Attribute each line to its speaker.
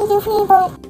Speaker 1: 你就是一。